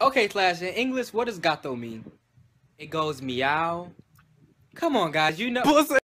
Okay, Slash, in English, what does gato mean? It goes meow. Come on, guys, you know. Pussy.